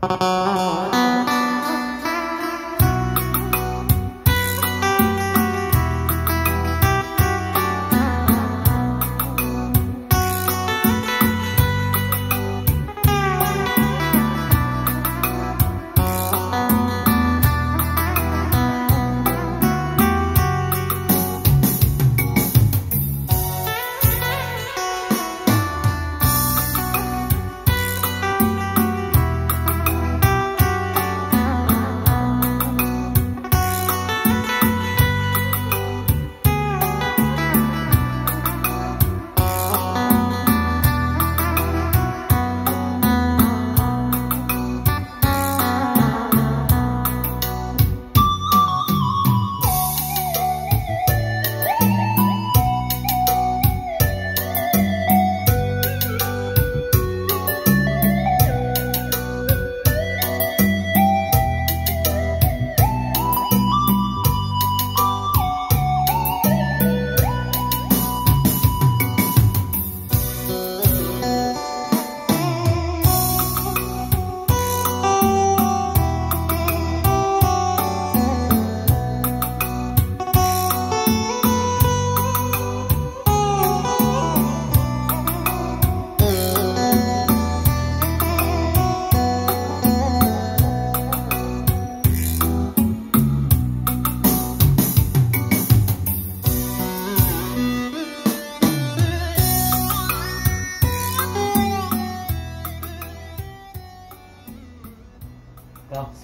Vâng,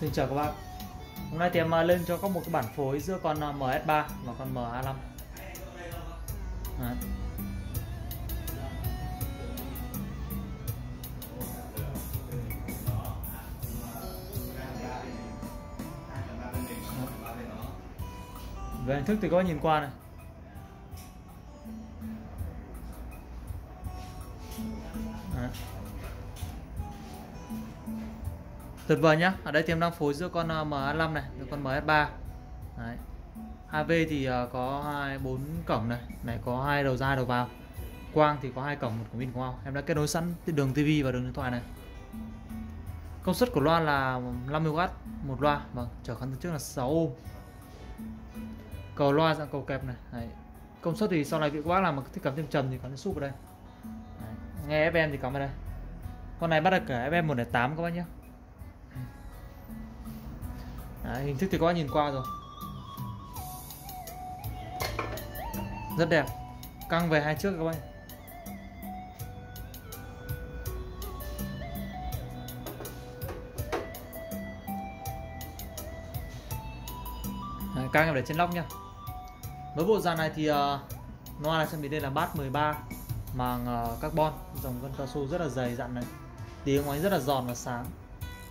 xin chào các bạn Hôm nay thì em à, lên cho các một cái bản phối giữa con à, MS3 và con MA5 Đấy. Về hình thức thì có nhìn qua này Đấy tuyệt vời nhá. Ở đây thì em đang phối giữa con ờ, MA5 này với con MS3 Đấy. 2V thì ờ, có hai bốn cổng này. Này có hai đầu ra đầu vào. Quang thì có hai cổng một cổng in quang em đã kết nối sẵn đường TV và đường điện thoại này. Công suất của loa là 50W một loa. Vâng trở khán trước là 6 ohm. Cầu loa dạng cầu kẹp này. Đấy. công suất thì sau này vị quá làm mà thích cảm thêm trầm thì có thể súp ở đây. Đấy. nghe FM thì cắm ở đây. Con này bắt được cả FM 108 các bác nhé Đấy, hình thức thì có nhìn qua rồi. Rất đẹp. Căng về hai trước các bạn. Đấy, căng em để trên lóc nha với bộ dàn này thì ờ, uh, loa này trang bị đây là bát 13 màng uh, carbon. Dòng vân cao su rất là dày dặn này. Tiếng ngoài rất là giòn và sáng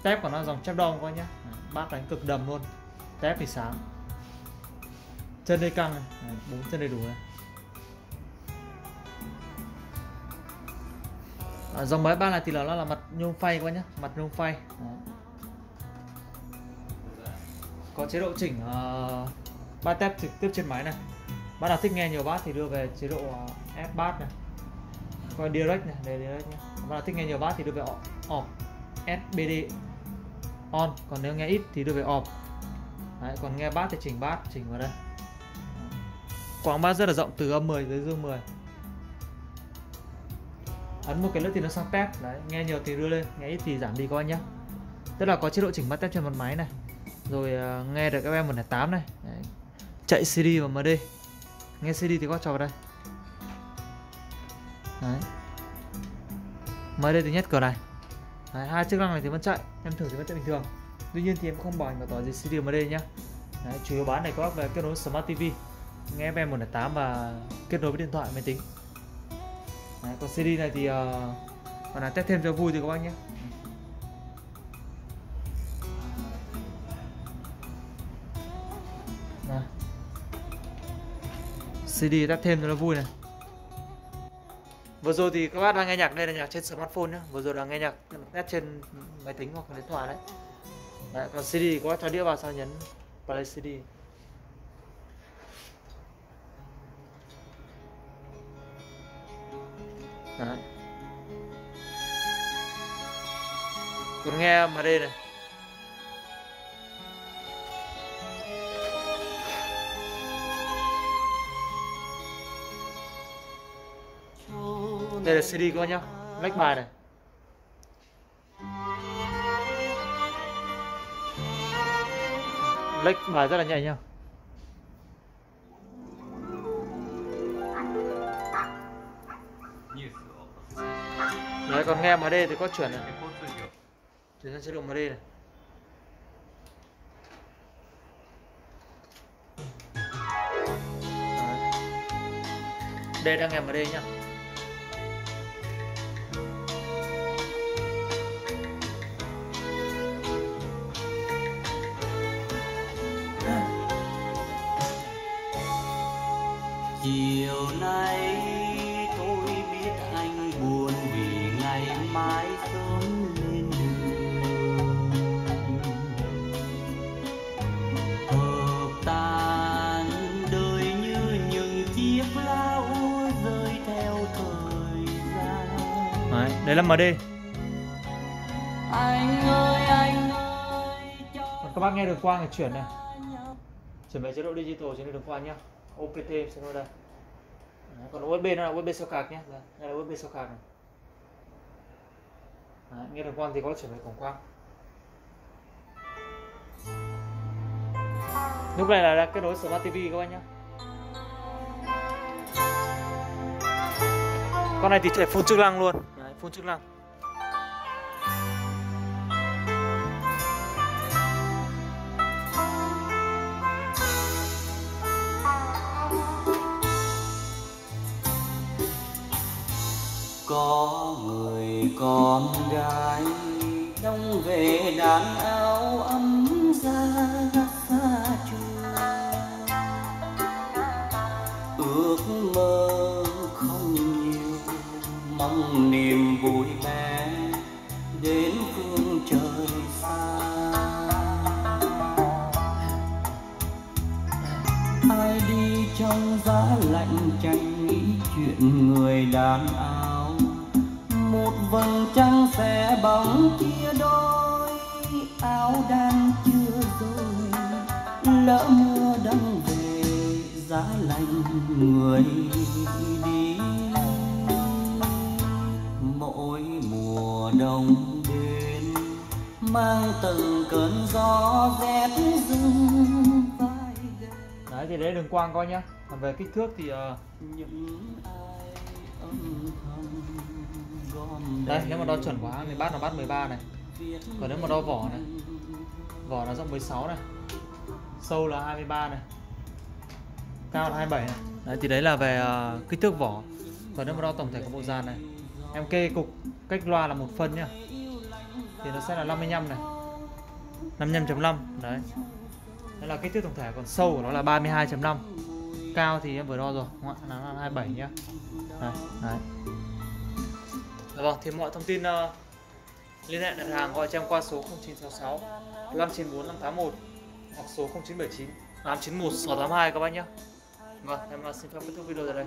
tép của nó dòng chép đong quá nhé bát đánh cực đầm luôn. Tép thì sáng. Chân đây căng này. Bốn chân đầy đủ này. À, dòng máy ba này thì là nó là mặt nhôm phay quá nhá. Mặt nhôm phay. Có chế độ chỉnh uh, ba tép trực tiếp trên máy này. Bác nào thích nghe nhiều bát thì đưa về chế độ uh, ép bát này. Coi direct này đây direct nhé bác nào thích nghe nhiều bát thì đưa về off SBD on. Còn nếu nghe ít thì đưa về off. Đấy, còn nghe bass thì chỉnh bass chỉnh vào đây. Quảng bass rất là rộng từ âm 10 tới dương 10 ấn một cái nữa thì nó sang tép. Đấy nghe nhiều thì đưa lên nghe ít thì giảm đi các nhá. nhé tức là có chế độ chỉnh bass tép trên một máy này. Rồi uh, nghe được các FM 108 này. Đấy. chạy CD và MD nghe CD thì có cho vào đây. Đấy. MD thứ nhất cửa này. Đấy, hai chức năng này thì vẫn chạy em thử thì vẫn chạy bình thường. Tuy nhiên thì em không bảo hình bảo tỏ gì CDMD nhá. Đấy, chủ yếu bán này có về kết nối Smart TV nghe FM 108 và kết nối với điện thoại máy tính. Đấy, còn CD này thì ờ, uh, còn là test thêm cho vui thì các bác nhé. CD test thêm cho nó vui này. Vừa rồi thì các bác đang nghe nhạc đây là nhạc trên smartphone nhá. Vừa rồi là nghe nhạc nét trên máy tính hoặc điện thoại đấy. Đấy, còn CD có cho đĩa vào sau nhấn play CD. Đấy. còn nghe mà đây này đây là CD các bác nhá lách bài này. Lách bài rất là nhẹ nhá. Đấy, còn nghe MD thì có chuyển này. Chuyển sang chế độ MD này. Đây đang nghe đây nhá. Đấy, là MD anh ơi anh ơi cho còn các bác nghe đường quang thì chuyển này. chuyển về chế độ digital trên đường quang nhá. OPT xem ở đây. Đấy, còn USB nó là USB sâu cạc nhé Đây, là USB sâu cạc này. Đấy, nghe đường quang thì có chuyển về cổng quang lúc này là đã kết nối smart TV các bác nhé con này thì chạy full chức năng luôn Đấy, chức năng. Có người con gái đông về đàn áo trong giá lạnh chẳng nghĩ chuyện người đàn áo. Một vầng trăng sẽ bóng chia đôi, áo đang chưa rồi, lỡ mưa đang về giá lạnh người đi. Mỗi mùa đông đến, mang từng cơn gió rét rừng đấy thì đấy đường quang coi nhá. Còn về kích thước thì gom đây nếu mà đo chuẩn quá thì bát là bát 13 này. Còn nếu mà đo vỏ này vỏ là rộng 16 này. Sâu là 23 này. Cao là 27 này. Đấy thì đấy là về ờ, kích thước vỏ. Còn nếu mà đo tổng thể của bộ dàn này em kê cục cách loa là một phân nhá. Thì nó sẽ là 55 này. 55.5 đấy đây là kích thước tổng thể còn sâu của nó là 32.5 cao thì em vừa đo rồi đúng không ạ? nó là 27 nhá đấy, đấy. Dạ vâng, thì mọi thông tin uh, liên hệ đặt hàng gọi cho em qua số 0966 594 581 hoặc số 0979 891 682 các bác nhé. Vâng, em ờ, xin phép kết thúc video tại đây.